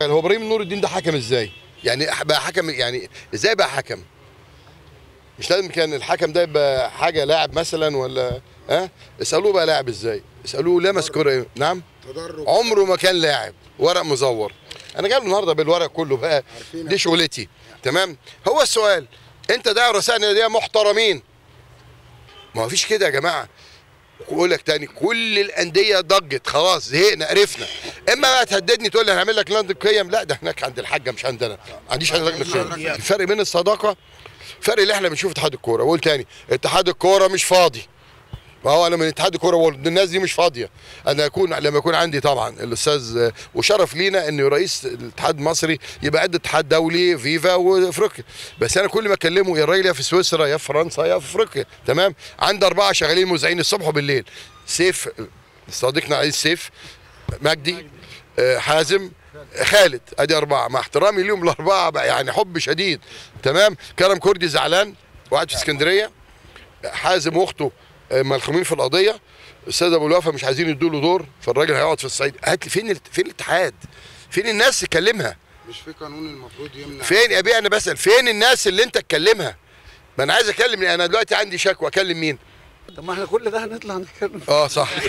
يعني هو إبراهيم نور الدين ده حكم إزاي؟ يعني بقى حكم يعني إزاي بقى حكم؟ مش لازم كان الحكم ده يبقى حاجة لاعب مثلا ولا ها؟ أه؟ اسألوه بقى لاعب إزاي؟ اسألوه لمس كوره إيه؟ نعم؟ تدرج عمره ما كان لاعب ورق مزور أنا جايب النهارده بالورق كله بقى دي شغلتي تمام هو السؤال أنت ده رؤساء ناديه محترمين ما فيش كده يا جماعة بقول لك تاني كل الأندية ضجت خلاص زهقنا قرفنا إما بقى تهددني تقول لي هنعمل لك لجنه قيم لا ده هناك عند الحاجة مش عندنا. ما عنديش أنا قيم الفرق بين الصداقة الفرق اللي إحنا بنشوف اتحاد الكورة. بقول تاني اتحاد الكورة مش فاضي. ما هو أنا من اتحاد الكورة الناس دي مش فاضية. أنا أكون لما يكون عندي طبعا الأستاذ وشرف لينا إن رئيس الاتحاد المصري يبقى قد اتحاد دولي فيفا وأفريقيا. بس أنا كل ما أكلمه يا الراجل يا في سويسرا يا في فرنسا يا في أفريقيا. تمام؟ عندي أربعة شغالين مذيعين الصبح وبالليل. سيف صديقنا عايز سيف. مجدي. حازم خالد. أدي أربعة. مع احترامي ليهم الأربعة بقى يعني حب شديد. تمام؟ كرم كردي زعلان. وقاعد في اسكندرية. حازم وأخته آه، ملخومين في القضية. أستاذ أبو الوفا مش عايزين يدوا له دور فالراجل هيقعد في الصعيد. هات لي فين فين الاتحاد؟ فين الناس تكلمها؟ مش في قانون المفروض يمنع. فين يا بيه؟ أنا بسأل. فين الناس اللي أنت تكلمها؟ ما أنا عايز أكلم أنا دلوقتي عندي شكوى. أكلم مين؟ طب ما إحنا كل ده هنطلع نتكلم آه صح.